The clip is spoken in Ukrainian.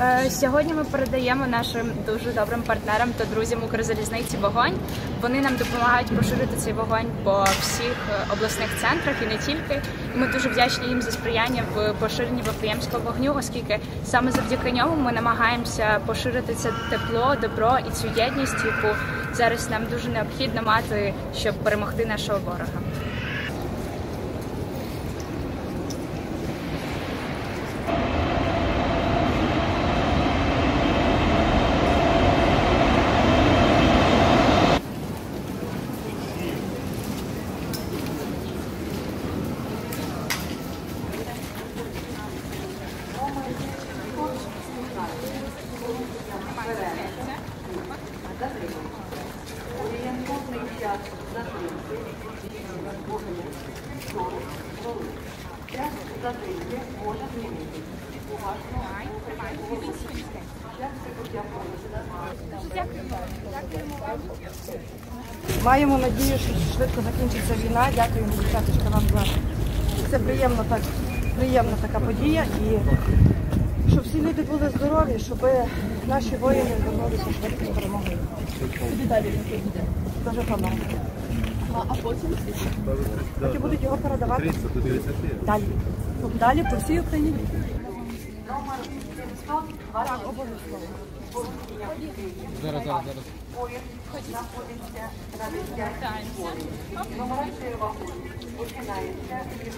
Е, Сьогодні ми передаємо нашим дуже добрим партнерам та друзям Укрзалізниці вогонь. Вони нам допомагають поширити цей вогонь по всіх е, обласних центрах і не тільки. І ми дуже вдячні їм за сприяння в поширенні Вифлеємського вогню, оскільки саме завдяки ньому ми намагаємося поширити це тепло, добро і цю єдність, яку зараз нам дуже необхідно мати, щоб перемогти нашого ворога. Маємо надію, що швидко закінчиться війна. Дякуємо, дівчаточка, вам за це приємна так, приємна така подія. І щоб всі люди були здорові, щоб наші воїни вернулися швидко перемогою. Дуже помагає. А потім? Поки будуть його передавати далі. Далі по всій Україні. Так, обов'язково. Зараз, зараз, зараз. Починається від